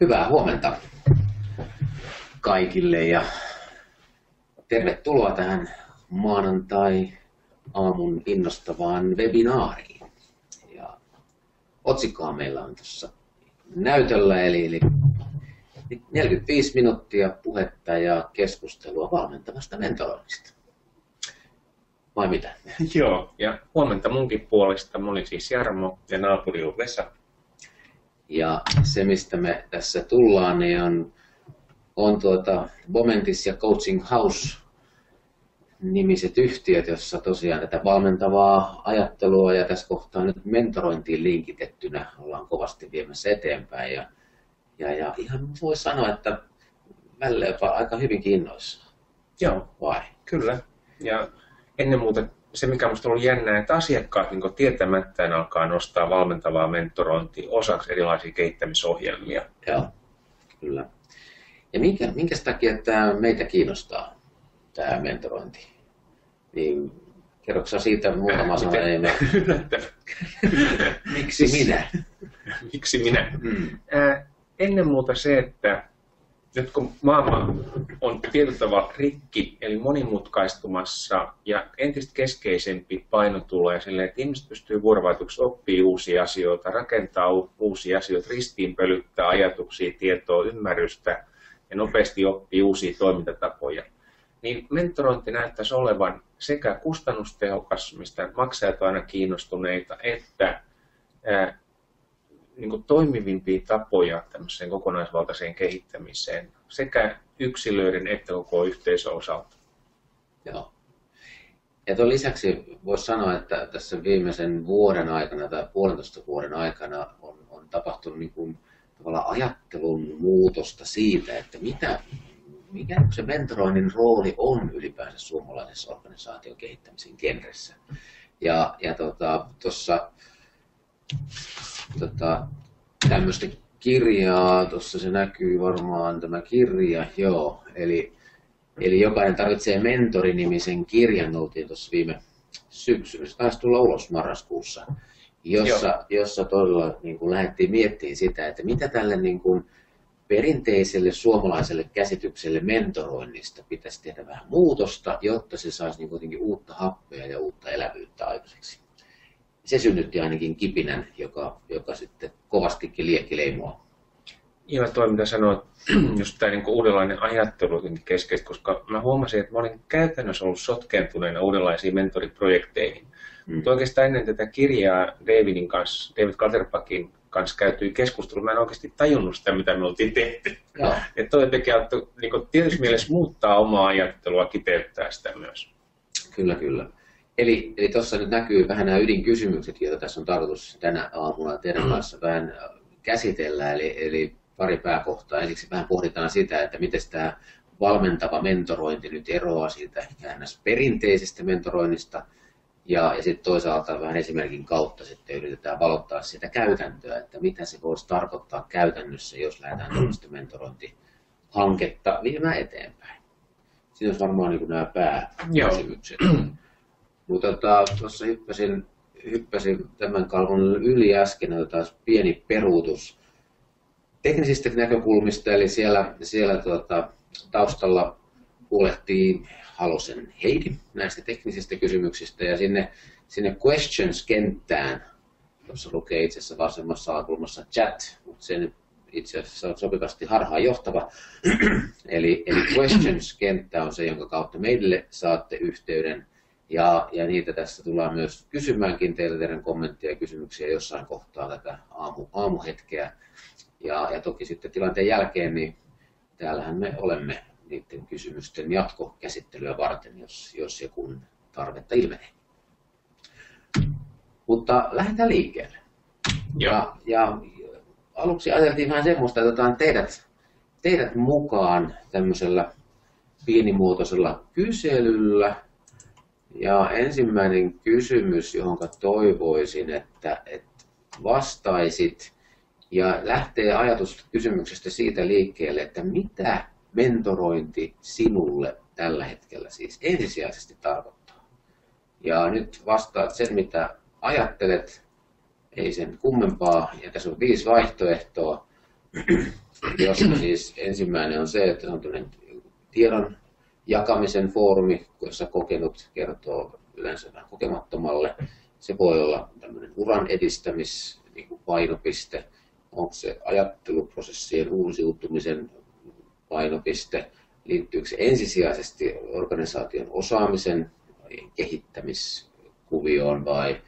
Hyvää huomenta kaikille ja tervetuloa tähän maanantai-aamun innostavaan webinaariin. Ja otsikkoa meillä on tuossa näytöllä, eli, eli 45 minuuttia puhetta ja keskustelua valmentavasta mentoroinnista. Vai mitä? Joo, ja huomenta munkin puolesta. Mä olin siis Jarmo ja naapuri on Vesa. Ja se, mistä me tässä tullaan, niin on, on tuota Momentis ja Coaching House nimiset yhtiöt, jossa tosiaan tätä valmentavaa ajattelua ja tässä kohtaa nyt mentorointiin linkitettynä ollaan kovasti viemässä eteenpäin. Ja, ja, ja ihan voi sanoa, että välillä jopa aika hyvin kiinnoissa. Joo, Vai? kyllä. Ja ennen muuta se, mikä minusta on ollut jännää, että asiakkaat niin tietämättään alkaa nostaa valmentavaa mentorointia osaksi erilaisia kehittämisohjelmia. Joo, kyllä. Ja minkä, minkä takia tämä meitä kiinnostaa, tämä mentorointi? Niin kerroksä siitä muutama sana? Me... Miksi minä? Miksi minä? Mm. Ää, ennen muuta se, että nyt kun maailma on tietyllä tavalla rikki, eli monimutkaistumassa ja entistä keskeisempi paino tulee sille, että ihmiset pystyy vuorovaikutuksessa oppii uusia asioita, rakentaa uusia asioita, ristiinpölyttää ajatuksia, tietoa, ymmärrystä ja nopeasti oppii uusia toimintatapoja. Niin mentorointi näyttäisi olevan sekä kustannustehokas, mistä maksajat on aina kiinnostuneita, että niin kuin toimivimpia tapoja tämmöiseen kokonaisvaltaiseen kehittämiseen sekä yksilöiden että koko yhteisön osalta. Joo. Ja tuon lisäksi voisi sanoa, että tässä viimeisen vuoden aikana tai puolentoista vuoden aikana on, on tapahtunut niin kuin, tavallaan ajattelun muutosta siitä, että mitä, mikä se mentoroinnin rooli on ylipäänsä suomalaisessa organisaation kehittämisen genressä. Ja, ja tuossa tota, tota, tämmöistä kirjaa, tuossa se näkyy varmaan tämä kirja, joo, eli, eli jokainen tarvitsee mentorinimisen kirjan, oltiin tuossa viime syksyllä, se taisi tulla ulos marraskuussa, jossa, jossa todella niin kuin lähdettiin miettimään sitä, että mitä tälle niin kuin perinteiselle suomalaiselle käsitykselle mentoroinnista pitäisi tehdä vähän muutosta, jotta se saisi niin kuitenkin uutta happea ja uutta elävyyttä aikaiseksi se synnytti ainakin kipinän, joka, joka sitten kovastikin liekki leimoa. Joo, toi mitä sanoit, just tämä niin uudenlainen ajattelu keskeistä, koska mä huomasin, että mä olin käytännössä ollut sotkeentuneena uudenlaisiin mentoriprojekteihin. Mm. Mutta oikeastaan ennen tätä kirjaa Davidin kanssa, David Clutterbuckin kanssa käytyi keskustelu, mä en oikeasti tajunnut sitä, mitä me oltiin tehty. Että toi tekee, että niin tietysti mielessä muuttaa omaa ajattelua, kiteyttää sitä myös. Kyllä, kyllä. Eli, eli tuossa nyt näkyy vähän nämä ydinkysymykset, joita tässä on tarkoitus tänä aamuna teidän kanssa vähän käsitellä. Eli, eli pari pääkohtaa. Ensiksi vähän pohditaan sitä, että miten tämä valmentava mentorointi nyt eroaa siitä perinteisestä mentoroinnista. Ja, ja sitten toisaalta vähän esimerkin kautta sitten yritetään valottaa sitä käytäntöä, että mitä se voisi tarkoittaa käytännössä, jos lähdetään tällaista mentorointihanketta viemään eteenpäin. Siinä olisi varmaan niin nämä pääkysymykset. Joo. Mutta tota, tuossa hyppäsin, hyppäsin tämän kalvon yli äsken, otetaan pieni peruutus teknisistä näkökulmista, eli siellä, siellä tuota, taustalla huolehtii Halosen Heidi näistä teknisistä kysymyksistä ja sinne, sinne questions-kenttään, tuossa lukee itse asiassa vasemmassa alakulmassa chat, mutta sen itse asiassa on sopivasti harhaan johtava. eli, eli questions-kenttä on se, jonka kautta meille saatte yhteyden ja, ja niitä tässä tullaan myös kysymäänkin teiltä teidän kommentteja ja kysymyksiä jossain kohtaa tätä aamu, aamuhetkeä. Ja, ja toki sitten tilanteen jälkeen, niin täällähän me olemme niiden kysymysten jatkokäsittelyä varten, jos, jos ja kun tarvetta ilmenee. Mutta lähdetään liikkeelle. Ja, ja aluksi ajateltiin vähän semmoista, että otetaan teidät, teidät mukaan tämmöisellä pienimuotoisella kyselyllä, ja ensimmäinen kysymys, johon toivoisin, että, että vastaisit, ja lähtee ajatus kysymyksestä siitä liikkeelle, että mitä mentorointi sinulle tällä hetkellä siis ensisijaisesti tarkoittaa. Ja nyt vastaat sen, mitä ajattelet, ei sen kummempaa, ja tässä on viisi vaihtoehtoa, jossa siis ensimmäinen on se, että se on tiedon jakamisen foorumi, jossa kokenut kertoo yleensä vähän kokemattomalle. Se voi olla tämmöinen uran edistämis niin kuin painopiste, onko se ajatteluprosessien uusiutumisen painopiste, liittyykö se ensisijaisesti organisaation osaamisen kehittämiskuvioon vai,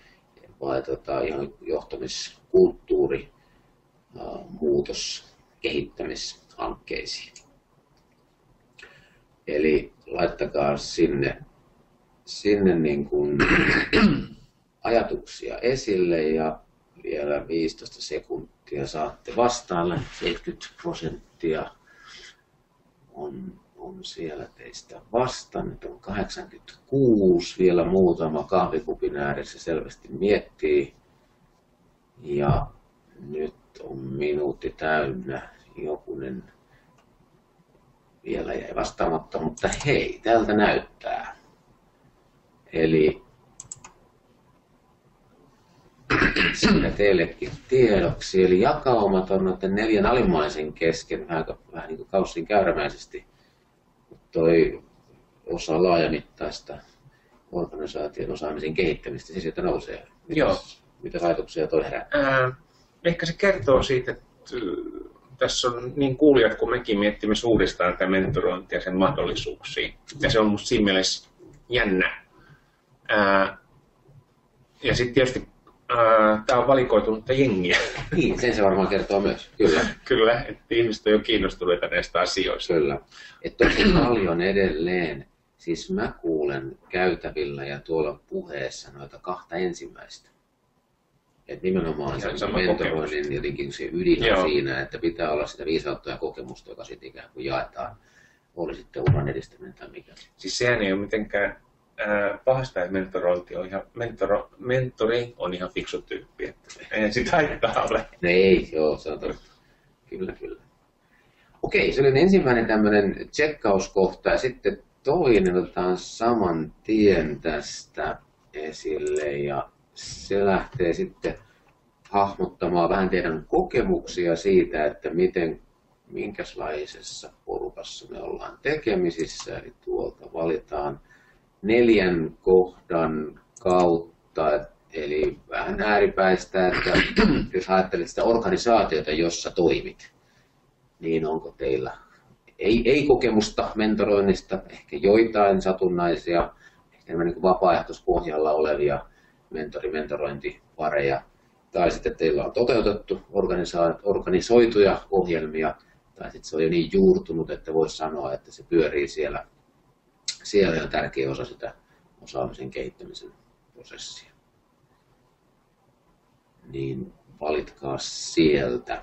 vai tota, ihan johtamiskulttuuri, muutos, kehittämishankkeisiin. Eli laittakaa sinne, sinne niin kuin ajatuksia esille ja vielä 15 sekuntia saatte vastaalle. 70 prosenttia on, on siellä teistä vastannut. On 86, vielä muutama kahvikupin ääressä selvästi miettii. Ja nyt on minuutti täynnä. Jokunen vielä jäi vastaamatta, mutta hei, tältä näyttää. Eli siinä teillekin tiedoksi. Eli jakaumat on noiden neljän alimmaisen kesken vähän, vähän niin kuin kaussin käyrämäisesti. Toi osa laajamittaista organisaation osaamisen kehittämistä, se sieltä nousee. Mitäs, Joo. Mitä ajatuksia toi herää? Äh, ehkä se kertoo siitä, että tässä on niin kuulijat kuin mekin miettimässä uudestaan tätä mentorointia sen mahdollisuuksia. Ja se on musta siinä mielessä jännä. Ää, ja sitten tietysti tämä on valikoitunutta jengiä. Niin, sen se varmaan kertoo myös, kyllä. kyllä, että ihmiset on jo kiinnostuneita näistä asioista. Kyllä, että on paljon edelleen. Siis mä kuulen käytävillä ja tuolla puheessa noita kahta ensimmäistä. Että nimenomaan se mentoroinnin jotenkin se ydin on siinä, että pitää olla sitä viisautta ja kokemusta, joka sitten ikään kuin jaetaan. Oli sitten uran edistäminen tai mikä. Siis sehän ei ole mitenkään äh, pahasta, että mentorointi on ihan, mentoro, mentori on ihan fiksu tyyppi. Että ei sitä haittaa ole. No ei, joo, se on totta. Kyllä, kyllä. Okei, se oli ensimmäinen tämmöinen tsekkauskohta ja sitten toinen otetaan saman tien tästä esille ja se lähtee sitten hahmottamaan vähän teidän kokemuksia siitä, että miten, minkälaisessa porukassa me ollaan tekemisissä. Eli tuolta valitaan neljän kohdan kautta, eli vähän ääripäistä, että jos ajattelet sitä organisaatiota, jossa toimit, niin onko teillä ei, ei kokemusta mentoroinnista, ehkä joitain satunnaisia, ehkä niin vapaaehtoispohjalla olevia mentori-mentorointipareja, tai sitten teillä on toteutettu organisoituja ohjelmia, tai sitten se on jo niin juurtunut, että voisi sanoa, että se pyörii siellä, siellä on tärkeä osa sitä osaamisen kehittämisen prosessia. Niin valitkaa sieltä.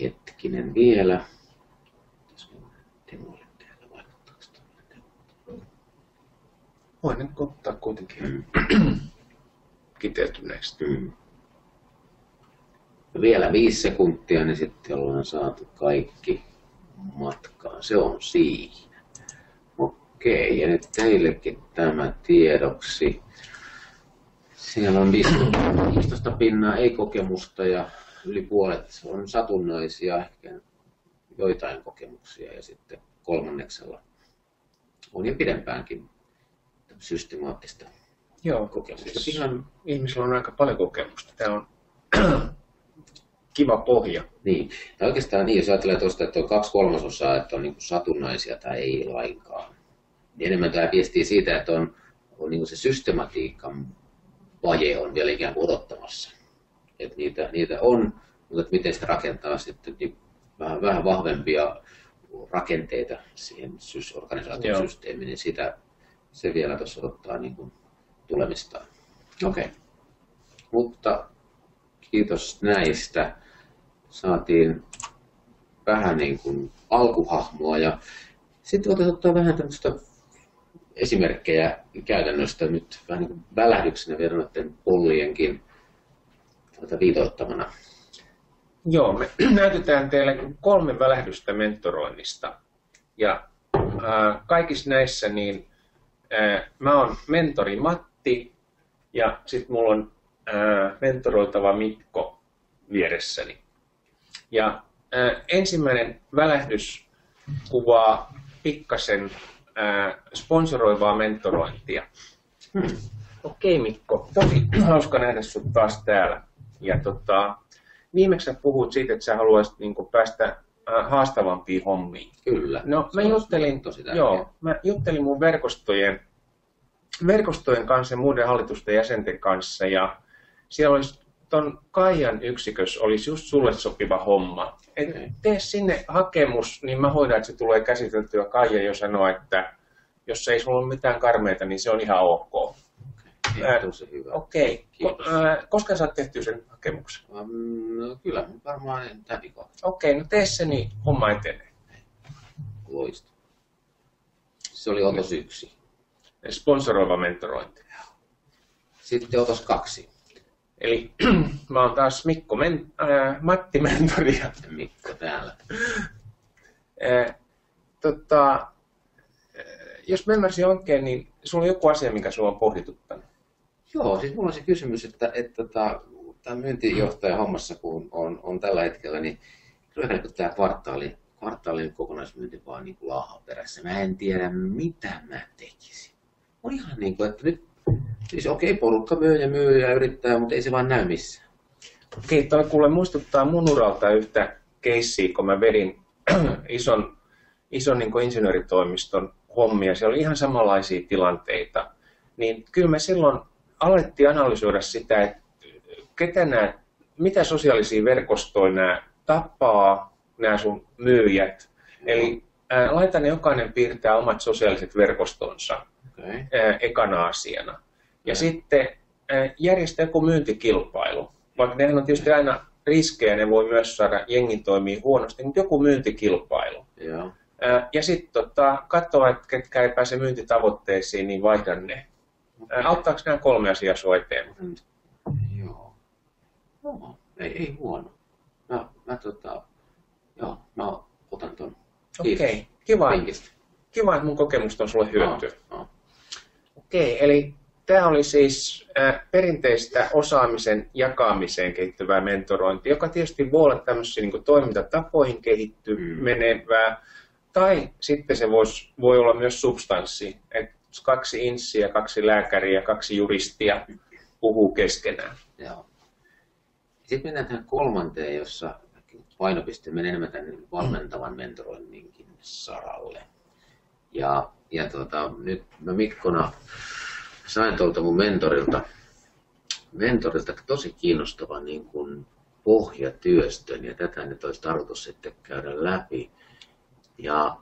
Hetkinen vielä. Voin nyt ottaa kuitenkin kiteytyneeksi. Mm. Vielä viisi sekuntia, niin sitten ollaan saatu kaikki matkaan. Se on siinä. Okei, ja nyt teillekin tämä tiedoksi. Siellä on 15 pinnaa ei-kokemusta ja yli puolet on satunnaisia, ehkä joitain kokemuksia ja sitten kolmanneksella on jo pidempäänkin systemaattista Joo, kokemusta. Siis ihan ihmisillä on aika paljon kokemusta. Tämä on kiva pohja. Niin. Ja oikeastaan niin, jos ajattelee tuosta, että on kaksi kolmasosaa, että on niin kuin satunnaisia tai ei lainkaan. Niin enemmän tämä viestii siitä, että on, on niin kuin se systematiikan vaje on vielä ikään kuin odottamassa. Että niitä, niitä on, mutta että miten sitä rakentaa sitten niin vähän, vähän vahvempia rakenteita siihen organisaation systeemiin, niin sitä, se vielä tuossa odottaa niin kuin tulemistaan. Okei. Okay. Mutta kiitos näistä. Saatiin vähän niin kuin alkuhahmoa ja sitten voitaisiin ottaa vähän tämmöistä esimerkkejä käytännöstä nyt vähän niin kuin välähdyksenä vielä noiden pollienkin tuota viitoittamana. Joo, me näytetään teille kolme välähdystä mentoroinnista. Ja äh, kaikissa näissä niin Mä oon mentori Matti ja sitten mulla on ää, mentoroitava Mikko vieressäni. Ja ää, ensimmäinen välähdys kuvaa pikkasen sponsoroivaa mentorointia. Hmm. Okei okay, Mikko, tosi hauska nähdä sinut taas täällä. Ja tota, viimeksi sä puhut siitä, että sä haluaisit niin päästä äh, haastavampiin hommiin. Kyllä. No, mä juttelin, tosi joo, mä juttelin mun verkostojen, verkostojen kanssa ja muiden hallitusten jäsenten kanssa ja siellä olisi ton Kaijan yksikössä olisi just sulle sopiva homma. Et okay. Tee sinne hakemus, niin mä hoidan, että se tulee käsiteltyä. Kaija jo sanoo, että jos ei sulla ole mitään karmeita, niin se on ihan ok. Tosi hyvä. Okei. Okay. Koska sä oot tehty sen hakemuksen? No, kyllä, varmaan tämän viikolla. Okei, okay, no tee se, niin homma etenee. Loista. Se oli otos yksi. Sponsoroiva mentorointi. Sitten otos kaksi. Eli mä oon taas Mikko men, äh, Matti Mentori. Mikko täällä. äh, tota, jos mä ymmärsin oikein, niin sulla on joku asia, mikä sulla on pohdituttanut. Joo, siis mulla on se kysymys, että, että tota, tämä myyntijohtaja hommassa, kun on, on tällä hetkellä, niin kyllä kun tämä kvartaali, kvartaalin kokonaismyynti vaan niin laahaa perässä. Mä en tiedä, mitä mä tekisin. On ihan niin kuin, että nyt, siis okei, okay, porukka myy ja myy ja yrittää, mutta ei se vaan näy missään. Okei, okay, kuule muistuttaa mun uralta yhtä keissiä, kun mä vedin ison, ison niin insinööritoimiston hommia. Siellä oli ihan samanlaisia tilanteita. Niin kyllä me silloin alettiin analysoida sitä, että ketä nämä, mitä sosiaalisia verkostoja nämä tapaa, nämä sun myyjät. Eli ää, laitan jokainen piirtää omat sosiaaliset verkostonsa okay. ää, ekana asiana. Ja okay. sitten ää, järjestää joku myyntikilpailu. Vaikka nehän on tietysti aina riskejä, ne voi myös saada jengin toimii huonosti, mutta joku myyntikilpailu. Joo. Ja sitten tota, katsoa, että ketkä ei pääse myyntitavoitteisiin, niin vaihdan ne. Auttaako nämä kolme asiaa sinua eteenpäin? Joo. Joo. Ei, ei huono. Mä, mä, tota, joo, mä otan ton. Okei, okay. kiva. Kiva, että mun kokemusta on sulle hyötyä. No, no. Okei, okay, eli tämä oli siis äh, perinteistä osaamisen jakamiseen kehittyvää mentorointia, joka tietysti voi olla tämmöisiä niin toimintatapoihin kehittyy mm. menevää, tai sitten se vois, voi olla myös substanssi, että kaksi inssiä, kaksi lääkäriä, kaksi juristia puhuu keskenään. Joo. Sitten mennään tähän kolmanteen, jossa painopiste menee enemmän tänne valmentavan mentoroinninkin saralle. Ja, ja tota, nyt mä Mikkona sain tuolta mun mentorilta, mentorilta tosi kiinnostavan niin kuin pohjatyöstön, ja tätä nyt olisi tarkoitus sitten käydä läpi. Ja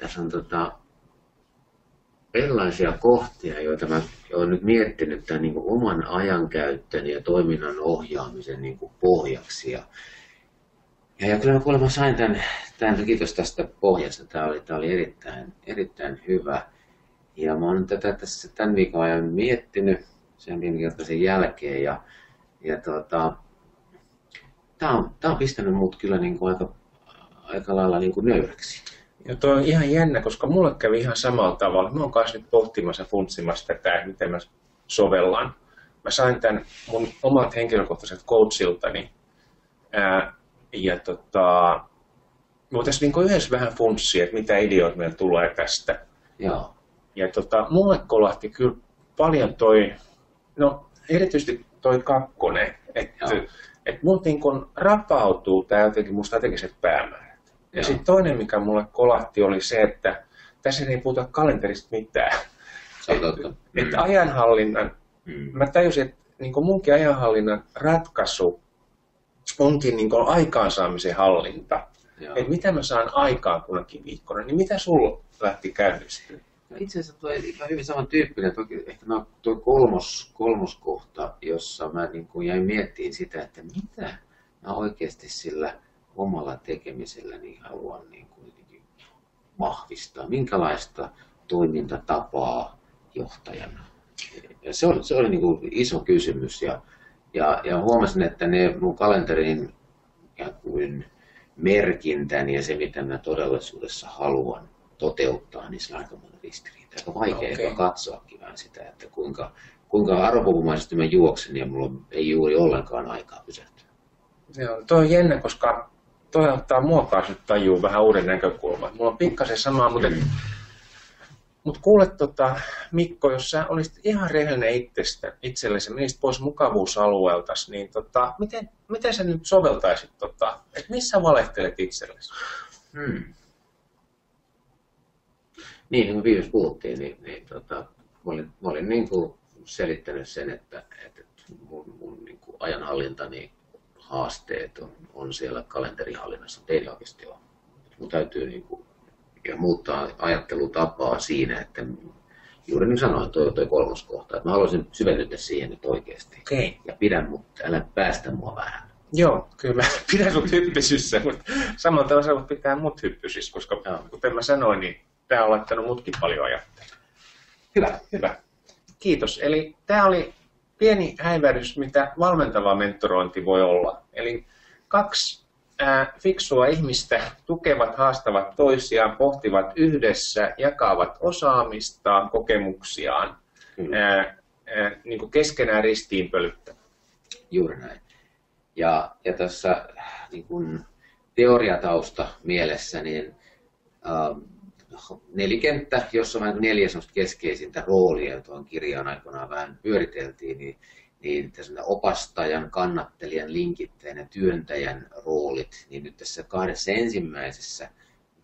tässä on tota, erilaisia kohtia, joita mä olen nyt miettinyt tämän niin kuin oman ajankäyttöni ja toiminnan ohjaamisen niin kuin pohjaksi. Ja, ja, ja kyllä mä kuulemma sain tämän, tämän, kiitos tästä pohjasta, tämä oli, tämä oli erittäin, erittäin hyvä. Ja mä oon tätä tässä tämän viikon ajan miettinyt sen viime jälkeen ja, ja tota, tämä on, tämä on pistänyt mut kyllä niin kuin aika, aika lailla niin kuin nöyräksi. Ja toi on ihan jännä, koska mulle kävi ihan samalla tavalla. Mä oon kanssa nyt pohtimassa ja funtsimassa tätä, miten mä sovellan. Mä sain tämän mun omat henkilökohtaiset coachiltani. Ää, ja tota, voitaisiin niin yhdessä vähän funtsia, että mitä ideoita meillä tulee tästä. Joo. Ja tota, mulle kolahti kyllä paljon toi, no erityisesti toi kakkonen, että et mun niin kun rapautuu tämä jotenkin mun strategiset päämäärät. Ja sitten toinen, mikä mulle kolahti, oli se, että tässä ei puhuta kalenterista mitään. Että et mm. ajanhallinnan, mm. mä tajusin, että niin munkin ajanhallinnan ratkaisu onkin niin aikaansaamisen hallinta. Että mitä mä saan aikaan kunakin viikkona, niin mitä sulla lähti käynnistyä? No itse asiassa tuo ihan hyvin samantyyppinen, toki ehkä mä, tuo kolmos, kolmoskohta, jossa mä niin kuin jäin miettimään sitä, että mitä mä oikeasti sillä omalla tekemiselläni haluan niin kuin vahvistaa, minkälaista toimintatapaa johtajana. Ja se, on, se oli niin kuin iso kysymys ja, ja, ja huomasin, että ne mun kalenterin ja kuin merkintäni ja se, mitä mä todellisuudessa haluan toteuttaa, niin se on aika monta ristiriitaa. Aika vaikea okay. katsoakin vähän sitä, että kuinka, kuinka arvopumaisesti mä juoksen ja mulla ei juuri ollenkaan aikaa pysähtyä. Joo, toi on jännä, koska toi ottaa mua kanssa tajuu vähän uuden näkökulman. Mulla on pikkasen samaa, mutta, mm. mutta kuule tota, Mikko, jos sä olisit ihan rehellinen itsestä, itsellesi, menisit pois mukavuusalueelta, niin tota, miten, miten sä nyt soveltaisit, tota, että missä valehtelet itsellesi? Hmm. Niin, niin kuin viimeksi puhuttiin, niin, niin tota, mä olin, mä olin niin kuin selittänyt sen, että, että mun, mun niin kuin ajanhallintani haasteet on, on siellä kalenterihallinnassa, teillä oikeasti on. Mun täytyy niin kuin, ja muuttaa ajattelutapaa siinä, että juuri niin sanoin, toi, toi kolmas kohta, että mä haluaisin syvennytä siihen nyt oikeasti. Okay. Ja pidän mut, älä päästä mua vähän. Joo, kyllä. Pidän sut hyppysyssä, mutta samalla tavalla pitää mut hyppysissä, koska Joo. kuten mä sanoin, niin tämä on laittanut mutkin paljon ajattelemaan. Hyvä. Hyvä. Kiitos. Eli tämä oli pieni häivärys, mitä valmentava mentorointi voi olla. Eli kaksi ää, fiksua ihmistä tukevat, haastavat toisiaan, pohtivat yhdessä, jakavat osaamistaan, kokemuksiaan, mm. ää, ää, niin kuin keskenään ristiinpölyttä. Juuri näin. Ja, ja tässä niin kuin teoriatausta mielessä, niin ähm, nelikenttä, jossa on neljä keskeisintä roolia, tuon kirjaan aikoinaan vähän pyöriteltiin, niin, niin opastajan, kannattelijan, linkittäjän ja työntäjän roolit, niin nyt tässä kahdessa ensimmäisessä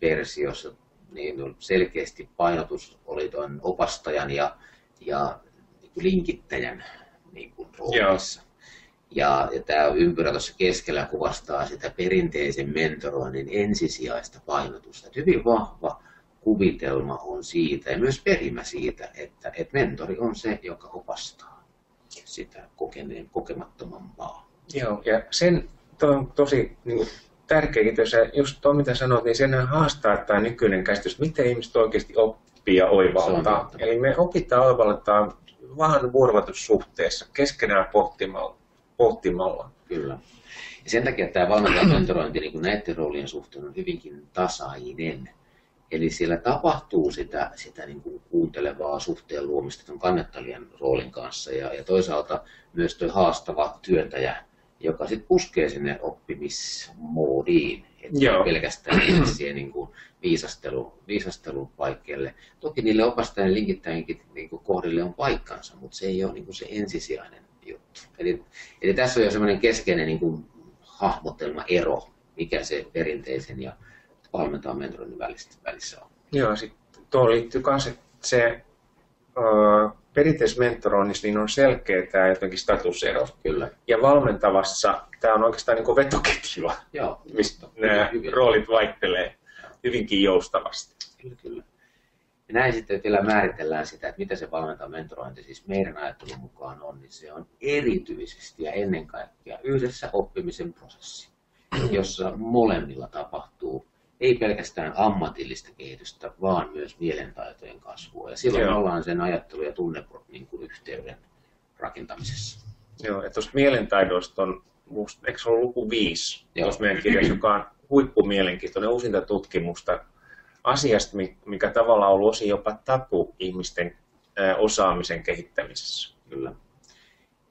versiossa niin selkeästi painotus oli tuon opastajan ja, ja niin linkittäjän niin kuin roolissa. Ja, ja tämä ympyrä tuossa keskellä kuvastaa sitä perinteisen mentoroinnin ensisijaista painotusta. Että hyvin vahva kuvitelma on siitä ja myös perimä siitä, että, että mentori on se, joka opastaa sitä kokeneen, kokemattomampaa. Joo, ja sen on tosi niin tärkeä, jos just tuo mitä sanoit, niin sen haastaa tämä nykyinen käsitys, miten ihmiset oikeasti oppii ja oivaltaa. Eli me opitaan oivaltaa vähän vuorovatussuhteessa, keskenään pohtimalla. pohtimalla. Kyllä. Ja sen takia tämä valmentajan mentorointi niin näiden roolien suhteen on hyvinkin tasainen. Eli siellä tapahtuu sitä, sitä niin kuin kuuntelevaa suhteen luomista tuon kannettalijan roolin kanssa ja, ja toisaalta myös tuo haastava työntäjä, joka sitten puskee sinne oppimismoodiin, että pelkästään siihen niin kuin viisastelu, viisastelun paikkeelle. Toki niille opastajien linkittäjienkin niin kuin kohdille on paikkansa, mutta se ei ole niin kuin se ensisijainen juttu. Eli, eli tässä on jo semmoinen keskeinen niin kuin hahmotelma ero, mikä se perinteisen ja valmentaa mentoroinnin välissä on. Joo, sitten tuo liittyy myös, että se uh, perinteisessä mentoroinnissa niin on selkeä tämä jotenkin statusero. Kyllä. Ja valmentavassa tämä on oikeastaan niin vetoketjua, Joo, mistä nämä hyvin. roolit vaihtelee hyvinkin joustavasti. Kyllä, kyllä. Ja näin sitten vielä määritellään sitä, että mitä se valmentava mentorointi siis meidän ajattelun mukaan on, niin se on erityisesti ja ennen kaikkea yhdessä oppimisen prosessi, jossa molemmilla ei pelkästään ammatillista kehitystä, vaan myös mielentaitojen kasvua. Ja silloin Joo. ollaan sen ajattelu- ja tunneyhteyden niin rakentamisessa. Joo, ja tuosta mielentaidoista on, eikö se ole luku viisi tuossa meidän kirjassa, joka on huippumielenkiintoinen uusinta tutkimusta asiasta, mikä tavallaan on ollut osin jopa tapu ihmisten osaamisen kehittämisessä. Kyllä.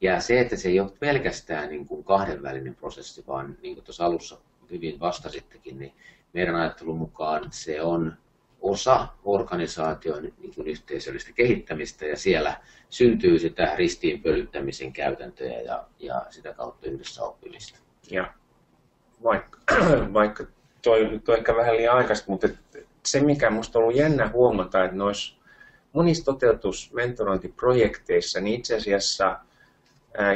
Ja se, että se ei ole pelkästään niin kuin kahdenvälinen prosessi, vaan niin kuin tuossa alussa hyvin vastasittekin, niin meidän ajattelun mukaan se on osa organisaation niin yhteisöllistä kehittämistä ja siellä syntyy sitä ristiinpölyttämisen käytäntöjä ja, ja sitä kautta yhdessä oppimista. Ja vaikka, vaikka toi, toi ehkä vähän liian aikaista, mutta se mikä minusta on ollut jännä huomata, että noissa monissa toteutusmentorointiprojekteissa, niin itse asiassa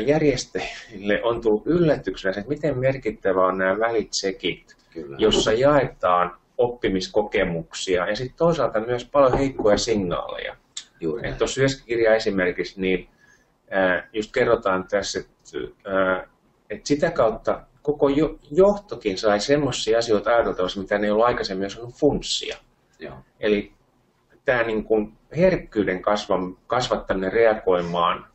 järjestäjille on tullut yllätyksenä että miten merkittävä on nämä välitsekit Kyllä. jossa jaetaan oppimiskokemuksia ja sitten toisaalta myös paljon heikkoja signaaleja. Juuri Tuossa yhdessä kirja esimerkiksi, niin just kerrotaan tässä, että, että sitä kautta koko johtokin sai semmoisia asioita ajateltavasti, mitä ne ei ollut aikaisemmin osannut funssia. Joo. Eli tämä niin kuin herkkyyden kasvattaminen reagoimaan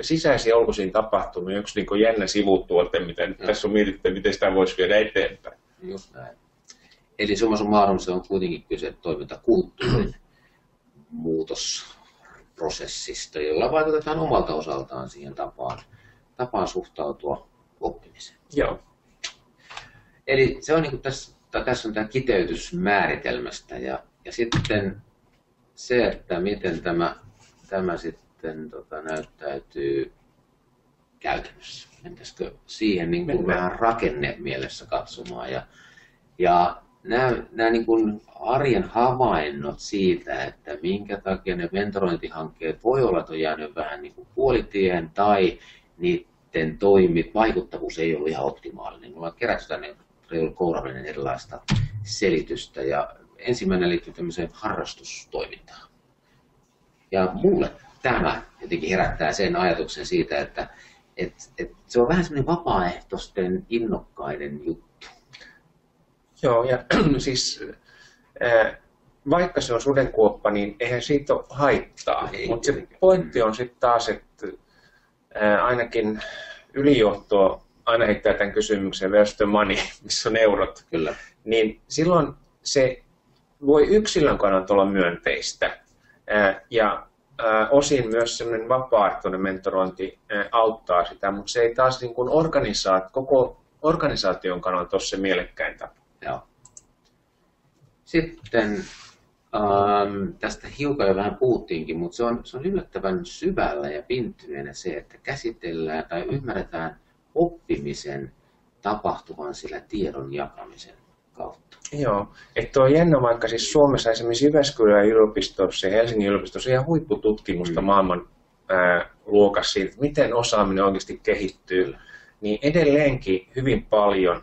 sisäisiin ja ulkoisiin tapahtumiin yksi niin jännä sivutuote, mitä nyt tässä on mietitty, miten sitä voisi viedä eteenpäin. Just näin. eli summa summarum se on kuitenkin kyse toimintakulttuurin muutosprosessista, jolla vaikutetaan omalta osaltaan siihen tapaan, tapaan suhtautua oppimiseen. Joo. Eli se on niin kuin tässä, tässä on tämä kiteytys määritelmästä ja, ja sitten se, että miten tämä, tämä sitten tota, näyttäytyy käytännössä. Mentäisikö siihen niin kuin vähän rakenne mielessä katsomaan. Ja, ja nämä, nämä niin kuin arjen havainnot siitä, että minkä takia ne mentorointihankkeet voi olla, että on jäänyt vähän niin kuin puolitien tai niiden toimit, vaikuttavuus ei ollut ihan optimaalinen. Mulla on kerätty tänne kourallinen erilaista selitystä ja ensimmäinen liittyy tämmöiseen harrastustoimintaan. Ja mulle tämä jotenkin herättää sen ajatuksen siitä, että et, et se on vähän semmoinen vapaaehtoisten innokkaiden juttu. Joo, ja siis vaikka se on sudenkuoppa, niin eihän siitä ole haittaa. Mutta se pointti on sitten taas, että ainakin ylijohto aina heittää tämän kysymyksen, where's the money, missä on eurot. Kyllä. Niin silloin se voi yksilön kannalta olla myönteistä. Ja osin myös sellainen vapaaehtoinen mentorointi auttaa sitä, mutta se ei taas niin kuin organisaat, koko organisaation kannalta ole se mielekkäin tapa. Joo. Sitten ähm, tästä hiukan jo vähän puhuttiinkin, mutta se on, se on yllättävän syvällä ja pinttyneenä se, että käsitellään tai ymmärretään oppimisen tapahtuvan sillä tiedon jakamisen kautta. Joo, että on jännä vaikka siis Suomessa esimerkiksi Jyväskylän yliopistossa ja Helsingin yliopistossa ihan huippututkimusta mm. maailman ää, luokassa siitä, miten osaaminen oikeasti kehittyy, niin edelleenkin hyvin paljon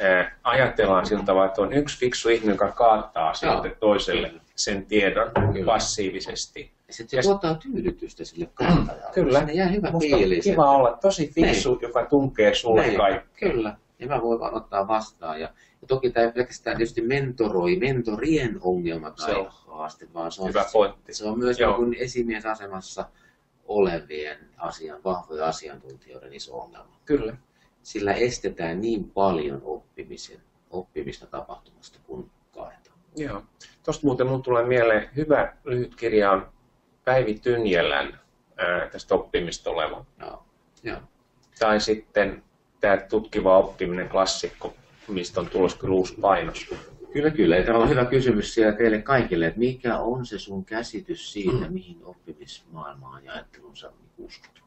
ää, ajatellaan siltä tavalla, että on yksi fiksu ihminen, joka kaataa sieltä toiselle sen tiedon Kyllä. passiivisesti. Ja sitten se tuottaa tyydytystä sille kantajalle. Kyllä. Sinne jää hyvä Musta fiilis. kiva että... olla tosi fiksu, Nein. joka tunkee sulle Nein. kaikki. Kyllä. Ja mä voin ottaa vastaan. Ja, ja toki tämä ei pelkästään tietysti mentoroi, mentorien ongelma tai se on. haaste, vaan se on, hyvä pointti. se on myös joku esimiesasemassa olevien asian, vahvojen asiantuntijoiden iso ongelma. Kyllä. Sillä estetään niin paljon oppimisen, oppimista tapahtumasta, kun kaadetaan. Joo. Tuosta muuten mun tulee mieleen, hyvä lyhyt kirja on Päivi Tynjelän ää, tästä oppimista oleva. Joo. Joo. Tai sitten tämä tutkiva oppiminen klassikko, mistä on tulossa kyllä uusi painos. Kyllä, kyllä. Ja tämä on hyvä kysymys siellä teille kaikille, että mikä on se sun käsitys siitä, mm. mihin oppimismaailmaan ja ajattelunsa uskot?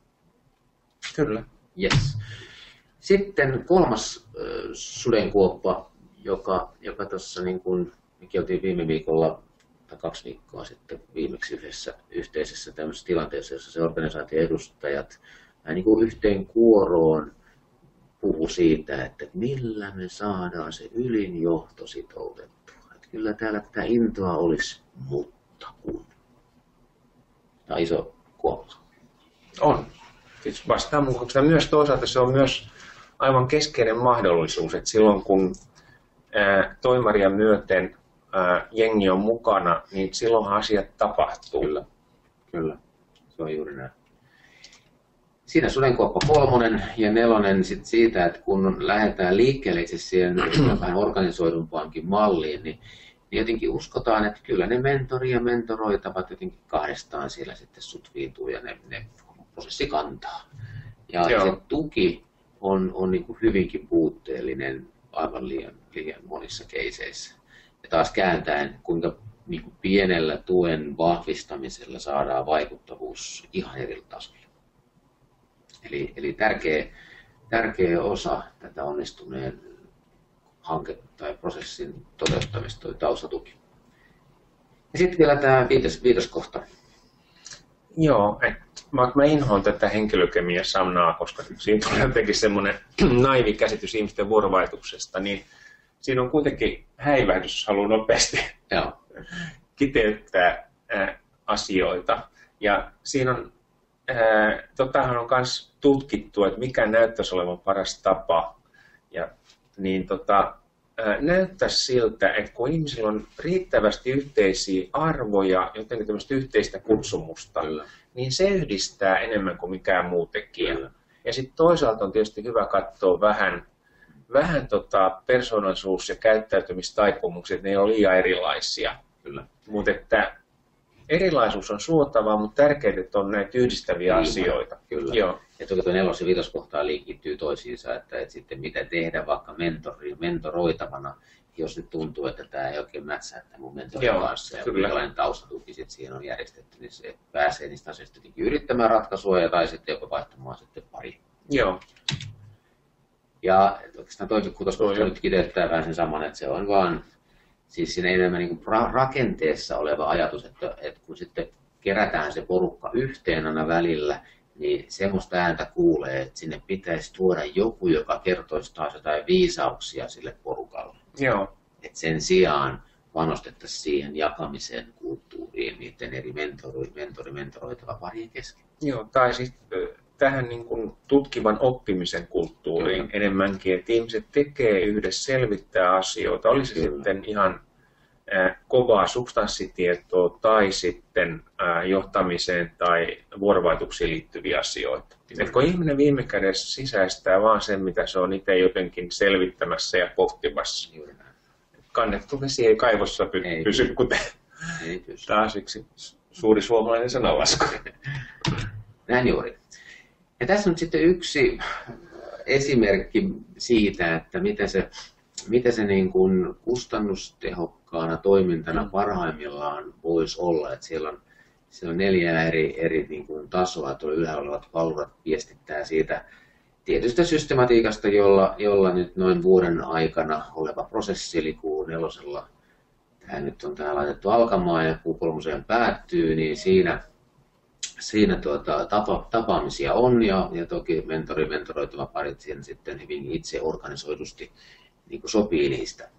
Kyllä. Yes. Sitten kolmas äh, sudenkuoppa, joka, joka tuossa niin kuin, mekin oltiin viime viikolla tai kaksi viikkoa sitten viimeksi yhdessä yhteisessä tämmöisessä tilanteessa, jossa se organisaation edustajat niin kuin yhteen kuoroon puhu siitä, että millä me saadaan se ylinjohto sitoutettua. Että kyllä täällä tätä intoa olisi, mutta kun. Tämä on iso kuoppa. On. Siis vastaan koska myös toisaalta se on myös aivan keskeinen mahdollisuus, että silloin kun ää, toimaria myöten ää, jengi on mukana, niin silloinhan asiat tapahtuu. Kyllä, kyllä. Se on juuri näin. Siinä sudenkuoppa kolmonen ja nelonen sit siitä, että kun lähdetään liikkeelle itse siihen vähän organisoidumpaankin malliin, niin, niin jotenkin uskotaan, että kyllä ne mentori ja mentoroitavat jotenkin kahdestaan siellä sitten sutviituu ja ne, ne prosessi kantaa. Ja Joo. se tuki on, on niin kuin hyvinkin puutteellinen aivan liian, liian monissa keiseissä. Ja taas kääntäen, kuinka niin kuin pienellä tuen vahvistamisella saadaan vaikuttavuus ihan eri tasolla. Eli, eli tärkeä, tärkeä osa tätä onnistuneen hanke- tai prosessin toteuttamista on taustatuki. Ja sitten vielä tämä viides, viides kohta. Joo, että mä, mä inhoan tätä henkilökemia sanaa, koska siinä tulee jotenkin semmoinen naivi käsitys ihmisten vuorovaikutuksesta, niin siinä on kuitenkin häivähdys, jos haluaa nopeasti Joo. kiteyttää ää, asioita. Ja siinä on totahan on myös tutkittu, että mikä näyttäisi olevan paras tapa. Ja, niin tota, näyttäisi siltä, että kun ihmisillä on riittävästi yhteisiä arvoja, jotenkin tämmöistä yhteistä kutsumusta, Kyllä. niin se yhdistää enemmän kuin mikään muu tekijä. Kyllä. Ja sitten toisaalta on tietysti hyvä katsoa vähän, vähän tota, persoonallisuus- ja käyttäytymistaipumukset, ne on liian erilaisia. Kyllä. Mutta että erilaisuus on suotavaa, mutta tärkeää, että on näitä yhdistäviä Ilman, asioita. Kyllä. Joo. Ja toki tuo nelos- ja viitoskohtaa linkittyy toisiinsa, että, että sitten mitä tehdä vaikka mentori, mentoroitavana, jos nyt tuntuu, että tämä ei oikein mätsää tämän mun mentorin Joo, kanssa ja kyllä. minkälainen taustatuki sitten siihen on järjestetty, niin se pääsee niistä asioista jotenkin yrittämään ratkaisua ja tai sitten jopa vaihtamaan sitten pari. Joo. Ja oikeastaan kutoskohta Joo. nyt kiteyttää vähän sen saman, että se on vaan siis siinä enemmän niin kuin ra- rakenteessa oleva ajatus, että, että kun sitten kerätään se porukka yhteen aina välillä, niin semmoista ääntä kuulee, että sinne pitäisi tuoda joku, joka kertoisi taas jotain viisauksia sille porukalle. Joo. Et sen sijaan panostettaisiin siihen jakamiseen kulttuuriin niiden eri mentori, mentori mentoroitava parien kesken. Joo, tai sitten tähän niin kuin tutkivan oppimisen kulttuuriin Kyllä. enemmänkin, että ihmiset tekee yhdessä, selvittää asioita, oli se Kyllä. sitten ihan kovaa substanssitietoa tai sitten johtamiseen tai vuorovaikutuksiin liittyviä asioita. Et kun ihminen viime kädessä sisäistää vaan sen, mitä se on itse jotenkin selvittämässä ja pohtimassa. Juuri. Kannettu vesi ei kaivossa py- Ei. pysy, kuten Ei pysty. taas yksi suuri suomalainen sananlasku. Näin juuri. Ja tässä on sitten yksi esimerkki siitä, että miten se, miten se niin kuin kustannustehokkaana toimintana parhaimmillaan voisi olla. Että siellä on, siellä on neljä eri, eri niin kuin tasoa, tuolla ylhäällä olevat palurat viestittää siitä tietystä systematiikasta, jolla, jolla nyt noin vuoden aikana oleva prosessi, eli Q4 tämä nyt on tähän laitettu alkamaan ja Q3 päättyy, niin siinä siinä tuota, tapa, tapaamisia on ja, ja toki mentori mentoroituva parit siinä sitten hyvin itse organisoidusti niin kuin sopii niistä.